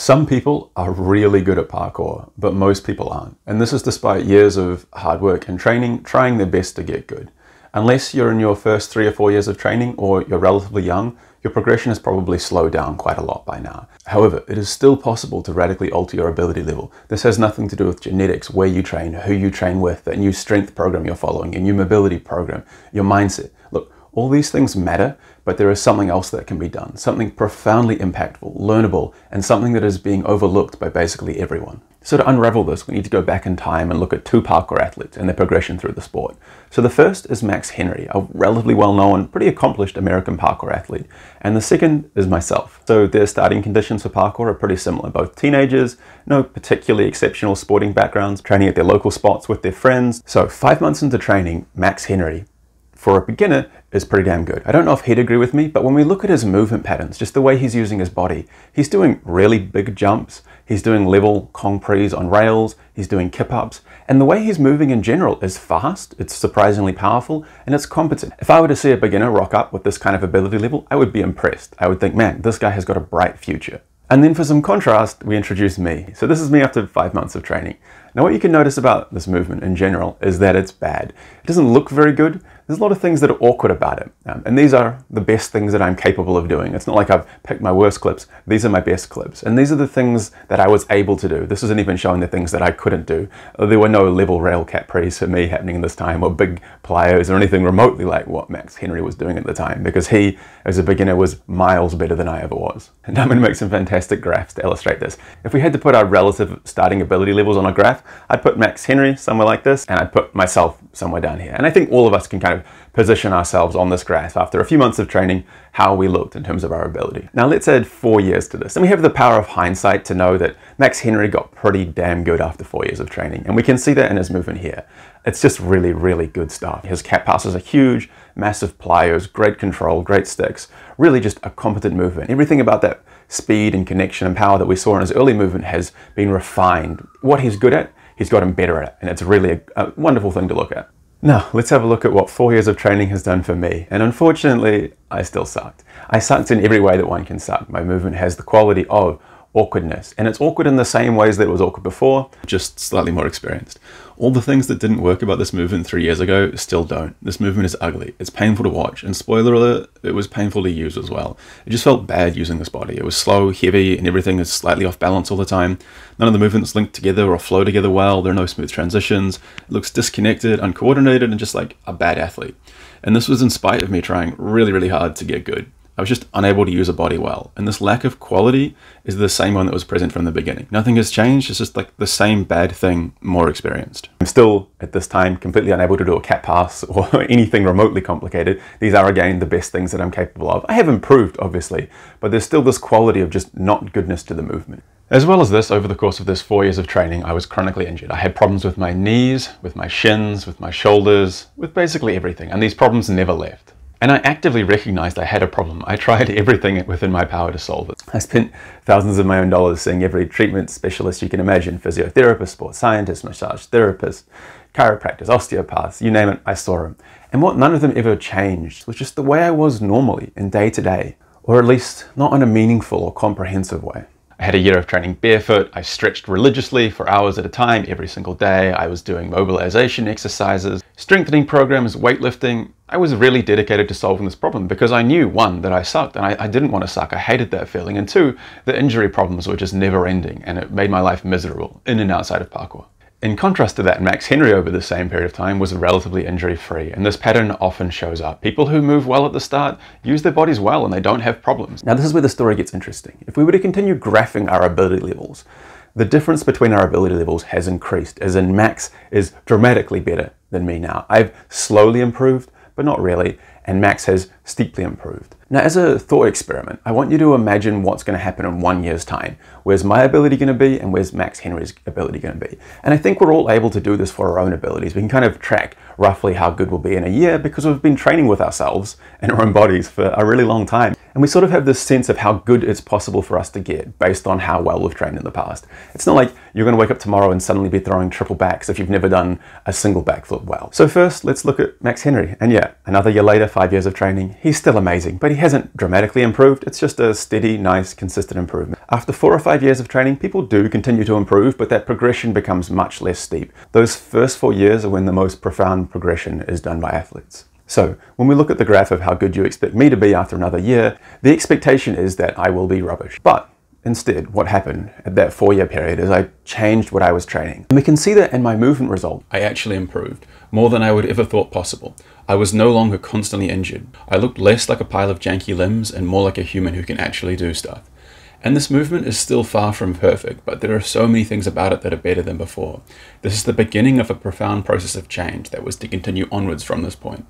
Some people are really good at parkour, but most people aren't. And this is despite years of hard work and training, trying their best to get good. Unless you're in your first three or four years of training or you're relatively young, your progression has probably slowed down quite a lot by now. However, it is still possible to radically alter your ability level. This has nothing to do with genetics, where you train, who you train with, that new strength program you're following, a new mobility program, your mindset. All these things matter, but there is something else that can be done, something profoundly impactful, learnable, and something that is being overlooked by basically everyone. So to unravel this, we need to go back in time and look at two parkour athletes and their progression through the sport. So the first is Max Henry, a relatively well-known, pretty accomplished American parkour athlete. And the second is myself. So their starting conditions for parkour are pretty similar. Both teenagers, no particularly exceptional sporting backgrounds, training at their local spots with their friends. So five months into training, Max Henry for a beginner is pretty damn good. I don't know if he'd agree with me, but when we look at his movement patterns, just the way he's using his body, he's doing really big jumps, he's doing level Kong Prees on rails, he's doing kip ups, and the way he's moving in general is fast, it's surprisingly powerful, and it's competent. If I were to see a beginner rock up with this kind of ability level, I would be impressed. I would think, man, this guy has got a bright future. And then for some contrast, we introduce me. So this is me after five months of training. Now what you can notice about this movement in general is that it's bad. It doesn't look very good, there's a lot of things that are awkward about it. Um, and these are the best things that I'm capable of doing. It's not like I've picked my worst clips. These are my best clips. And these are the things that I was able to do. This isn't even showing the things that I couldn't do. There were no level rail cap prees for me happening in this time or big plyos or anything remotely like what Max Henry was doing at the time because he, as a beginner, was miles better than I ever was. And I'm to make some fantastic graphs to illustrate this. If we had to put our relative starting ability levels on a graph, I'd put Max Henry somewhere like this and I'd put myself somewhere down here. And I think all of us can kind of position ourselves on this graph after a few months of training, how we looked in terms of our ability. Now let's add four years to this. And we have the power of hindsight to know that Max Henry got pretty damn good after four years of training. And we can see that in his movement here. It's just really, really good stuff. His cat passes are huge, massive plyos, great control, great sticks, really just a competent movement. Everything about that speed and connection and power that we saw in his early movement has been refined. What he's good at, he's gotten better at it. And it's really a, a wonderful thing to look at. Now, let's have a look at what four years of training has done for me. And unfortunately, I still sucked. I sucked in every way that one can suck. My movement has the quality of awkwardness. And it's awkward in the same ways that it was awkward before, just slightly more experienced. All the things that didn't work about this movement three years ago still don't. This movement is ugly. It's painful to watch. And spoiler alert, it was painful to use as well. It just felt bad using this body. It was slow, heavy, and everything is slightly off balance all the time. None of the movements link together or flow together well. There are no smooth transitions. It looks disconnected, uncoordinated, and just like a bad athlete. And this was in spite of me trying really, really hard to get good. I was just unable to use a body well. And this lack of quality is the same one that was present from the beginning. Nothing has changed, it's just like the same bad thing, more experienced. I'm still, at this time, completely unable to do a cat pass or anything remotely complicated. These are, again, the best things that I'm capable of. I have improved, obviously, but there's still this quality of just not goodness to the movement. As well as this, over the course of this four years of training, I was chronically injured. I had problems with my knees, with my shins, with my shoulders, with basically everything, and these problems never left. And I actively recognized I had a problem. I tried everything within my power to solve it. I spent thousands of my own dollars seeing every treatment specialist you can imagine physiotherapist, sports scientist, massage therapist, chiropractors, osteopaths, you name it, I saw them. And what none of them ever changed was just the way I was normally in day to day, or at least not in a meaningful or comprehensive way. I had a year of training barefoot. I stretched religiously for hours at a time every single day. I was doing mobilization exercises, strengthening programs, weightlifting. I was really dedicated to solving this problem because I knew, one, that I sucked and I, I didn't want to suck. I hated that feeling. And two, the injury problems were just never ending and it made my life miserable in and outside of parkour. In contrast to that, Max Henry over the same period of time was relatively injury free, and this pattern often shows up. People who move well at the start use their bodies well and they don't have problems. Now, this is where the story gets interesting. If we were to continue graphing our ability levels, the difference between our ability levels has increased, as in Max is dramatically better than me now. I've slowly improved, but not really, and Max has steeply improved. Now, as a thought experiment, I want you to imagine what's going to happen in one year's time. Where's my ability going to be, and where's Max Henry's ability going to be? And I think we're all able to do this for our own abilities. We can kind of track roughly how good we'll be in a year because we've been training with ourselves and our own bodies for a really long time. And we sort of have this sense of how good it's possible for us to get based on how well we've trained in the past. It's not like you're going to wake up tomorrow and suddenly be throwing triple backs if you've never done a single backflip well. So first, let's look at Max Henry. And yeah, another year later, five years of training, he's still amazing, but he hasn't dramatically improved, it's just a steady, nice, consistent improvement. After four or five years of training, people do continue to improve, but that progression becomes much less steep. Those first four years are when the most profound progression is done by athletes. So when we look at the graph of how good you expect me to be after another year, the expectation is that I will be rubbish. But Instead, what happened at that four year period is I changed what I was training. And we can see that in my movement result. I actually improved, more than I would ever thought possible. I was no longer constantly injured. I looked less like a pile of janky limbs and more like a human who can actually do stuff. And this movement is still far from perfect, but there are so many things about it that are better than before. This is the beginning of a profound process of change that was to continue onwards from this point.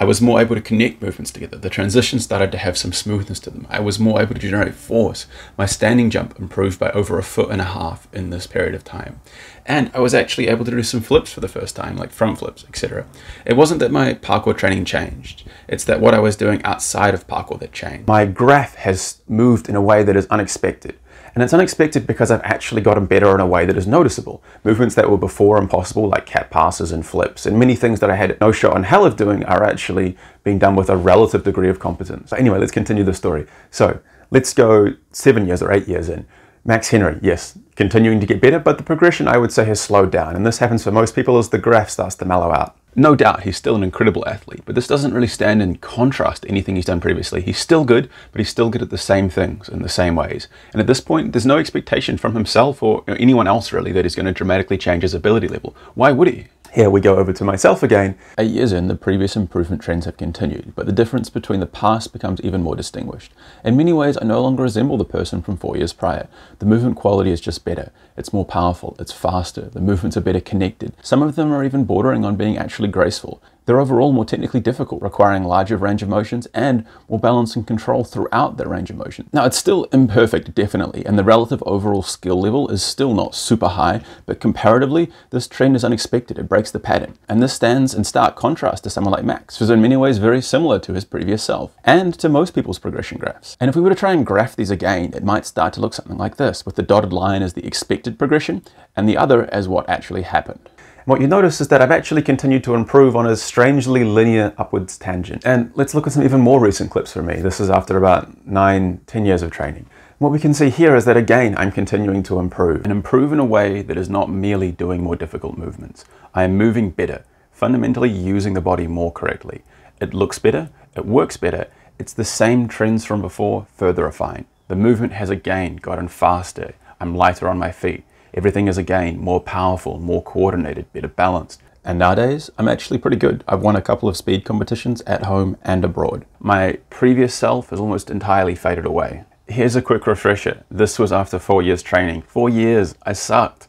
I was more able to connect movements together. The transitions started to have some smoothness to them. I was more able to generate force. My standing jump improved by over a foot and a half in this period of time. And I was actually able to do some flips for the first time, like front flips, etc. It wasn't that my parkour training changed. It's that what I was doing outside of parkour that changed. My graph has moved in a way that is unexpected. And it's unexpected because I've actually gotten better in a way that is noticeable. Movements that were before impossible, like cat passes and flips, and many things that I had no shot in hell of doing are actually being done with a relative degree of competence. So anyway, let's continue the story. So let's go seven years or eight years in. Max Henry, yes, continuing to get better, but the progression I would say has slowed down. And this happens for most people as the graph starts to mellow out. No doubt he's still an incredible athlete, but this doesn't really stand in contrast to anything he's done previously. He's still good, but he's still good at the same things in the same ways. And at this point, there's no expectation from himself or anyone else really that he's going to dramatically change his ability level. Why would he? Here we go over to myself again. Eight years in, the previous improvement trends have continued, but the difference between the past becomes even more distinguished. In many ways, I no longer resemble the person from four years prior. The movement quality is just better. It's more powerful, it's faster, the movements are better connected. Some of them are even bordering on being actually graceful. They're overall more technically difficult, requiring larger range of motions and more balance and control throughout the range of motion. Now, it's still imperfect, definitely, and the relative overall skill level is still not super high, but comparatively, this trend is unexpected. It breaks the pattern. And this stands in stark contrast to someone like Max, who's in many ways very similar to his previous self, and to most people's progression graphs. And if we were to try and graph these again, it might start to look something like this, with the dotted line as the expected progression, and the other as what actually happened. What you notice is that I've actually continued to improve on a strangely linear upwards tangent. And let's look at some even more recent clips from me. This is after about nine, ten years of training. What we can see here is that again, I'm continuing to improve and improve in a way that is not merely doing more difficult movements. I am moving better, fundamentally using the body more correctly. It looks better, it works better, it's the same trends from before, further refined. The movement has again gotten faster, I'm lighter on my feet, Everything is again more powerful, more coordinated, better balanced. And nowadays, I'm actually pretty good. I've won a couple of speed competitions at home and abroad. My previous self has almost entirely faded away. Here's a quick refresher. This was after four years training. Four years, I sucked.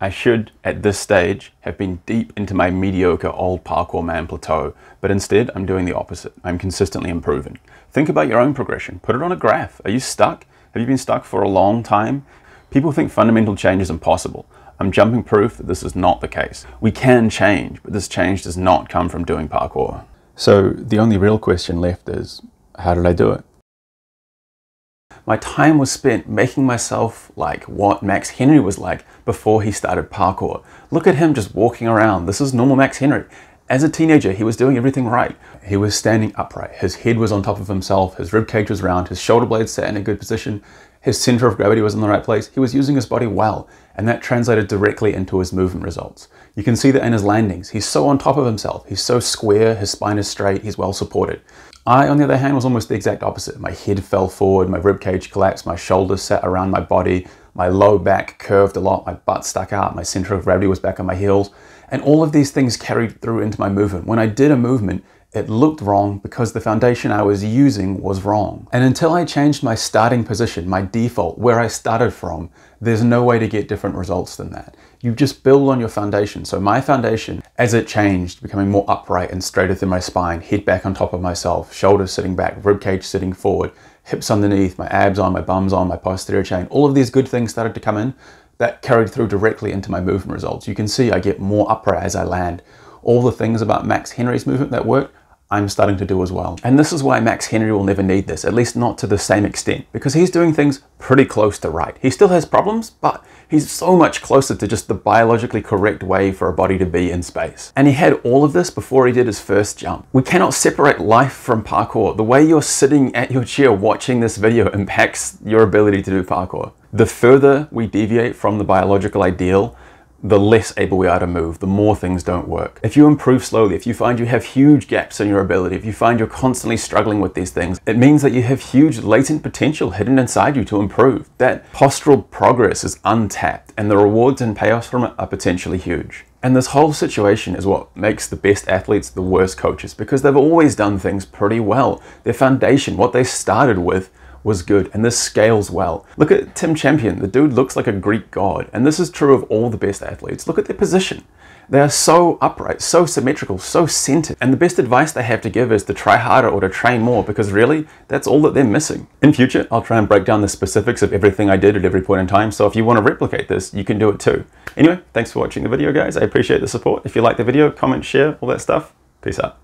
I should, at this stage, have been deep into my mediocre old parkour man plateau, but instead I'm doing the opposite. I'm consistently improving. Think about your own progression. Put it on a graph. Are you stuck? Have you been stuck for a long time? People think fundamental change is impossible. I'm jumping proof that this is not the case. We can change, but this change does not come from doing parkour. So the only real question left is, how did I do it? My time was spent making myself like what Max Henry was like before he started parkour. Look at him just walking around. This is normal Max Henry. As a teenager, he was doing everything right. He was standing upright. His head was on top of himself. His rib cage was round. His shoulder blades sat in a good position. His center of gravity was in the right place. He was using his body well, and that translated directly into his movement results. You can see that in his landings. He's so on top of himself. He's so square, his spine is straight, he's well supported. I, on the other hand, was almost the exact opposite. My head fell forward, my rib cage collapsed, my shoulders sat around my body, my low back curved a lot, my butt stuck out, my center of gravity was back on my heels, and all of these things carried through into my movement. When I did a movement, it looked wrong because the foundation I was using was wrong. And until I changed my starting position, my default, where I started from, there's no way to get different results than that. You just build on your foundation. So my foundation, as it changed, becoming more upright and straighter through my spine, head back on top of myself, shoulders sitting back, ribcage sitting forward, hips underneath, my abs on, my bums on, my posterior chain, all of these good things started to come in. That carried through directly into my movement results. You can see I get more upright as I land. All the things about Max Henry's movement that work, I'm starting to do as well. And this is why Max Henry will never need this, at least not to the same extent, because he's doing things pretty close to right. He still has problems, but he's so much closer to just the biologically correct way for a body to be in space. And he had all of this before he did his first jump. We cannot separate life from parkour. The way you're sitting at your chair watching this video impacts your ability to do parkour. The further we deviate from the biological ideal, the less able we are to move, the more things don't work. If you improve slowly, if you find you have huge gaps in your ability, if you find you're constantly struggling with these things, it means that you have huge latent potential hidden inside you to improve. That postural progress is untapped, and the rewards and payoffs from it are potentially huge. And this whole situation is what makes the best athletes the worst coaches because they've always done things pretty well. Their foundation, what they started with, was good and this scales well. Look at Tim Champion, the dude looks like a Greek god and this is true of all the best athletes. Look at their position. They are so upright, so symmetrical, so centered. And the best advice they have to give is to try harder or to train more because really, that's all that they're missing. In future, I'll try and break down the specifics of everything I did at every point in time. So if you want to replicate this, you can do it too. Anyway, thanks for watching the video, guys. I appreciate the support. If you like the video, comment, share, all that stuff. Peace out.